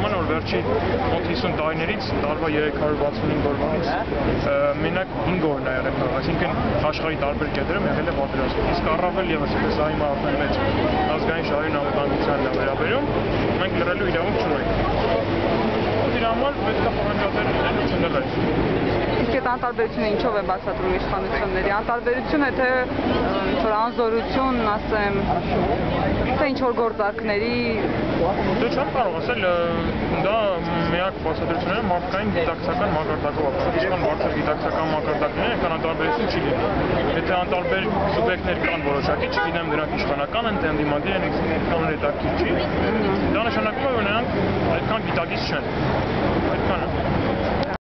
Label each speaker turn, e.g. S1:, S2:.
S1: ասում են, որ վերջի մոտ 50 տարիներից տարվա 365 օրվանից մենակ 5 օրն է եղել այսինքն աշխարհի տարբեր կետերում եղել է պատերազմ։ Իսկ առավել եւս սա հիմա արդեն մեծ ազգային շահերին անվտանգությանն է վերաբերում, մենք լրելու իրավունք չունենք։ Դրա համար պետք է պահանջատեր չնեղել։
S2: Իսկ այդ անտարբերությունը ինչով է բացատրում իշխանությունների։ Անտարբերություն է թե ինչ որ անզորություն, ասեմ, թե ինչ որ գործարքների
S1: չեմ կարող ասել, դա միակ բացատրությունն է մարդկային գիտակցական մակարդակով Ինչքան բարձր գիտակցական մակարդակներ են, կան անտարբերություն չի լինի։ Եթե անտարբեր սուբյեկտներ կան որոշակի, չգիտեմ դրանք իշխանական են, թե ընդդիմադիր են, կանոն հետաքրքիր չի։ Դա նշանակում է, որ նրանք այդքան գիտակից չեն։